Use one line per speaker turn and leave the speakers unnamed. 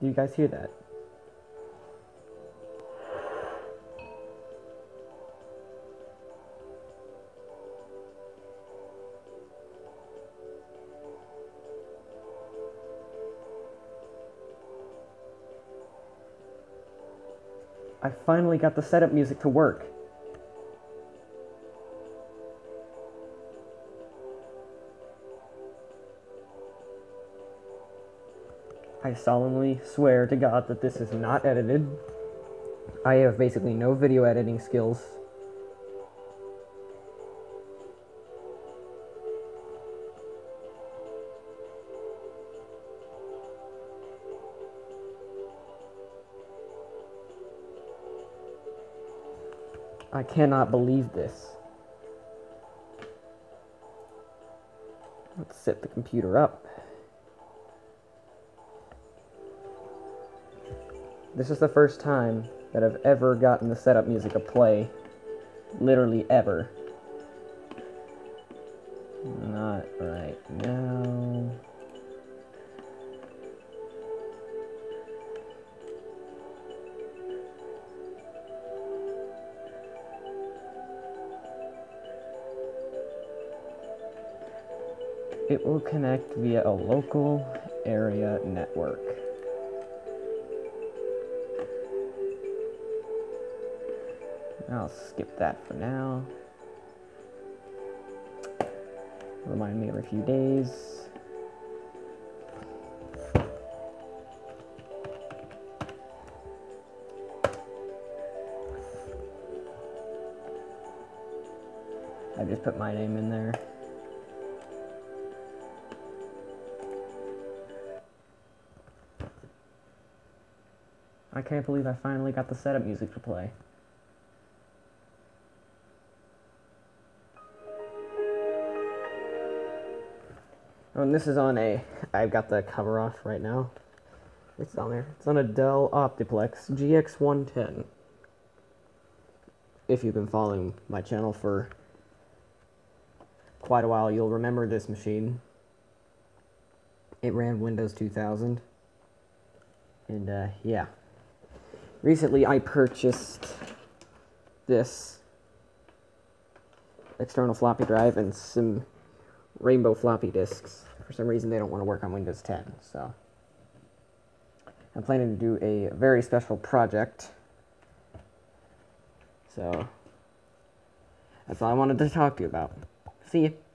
Do you guys hear that? I finally got the setup music to work. I solemnly swear to God that this is not edited. I have basically no video editing skills. I cannot believe this. Let's set the computer up. This is the first time that I've ever gotten the setup music to play. Literally ever. Not right now. It will connect via a local area network. I'll skip that for now. Remind me every few days. I just put my name in there. I can't believe I finally got the setup music to play. And this is on a, I've got the cover off right now. It's on there. It's on a Dell Optiplex GX110. If you've been following my channel for quite a while, you'll remember this machine. It ran Windows 2000. And, uh, yeah. Recently, I purchased this external floppy drive and some rainbow floppy disks. For some reason, they don't want to work on Windows 10, so I'm planning to do a very special project. So that's all I wanted to talk to you about. See you.